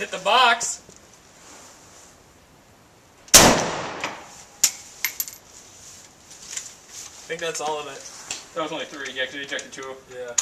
Hit the box. I think that's all of it. That was only three. Yeah, because you ejected two. Yeah.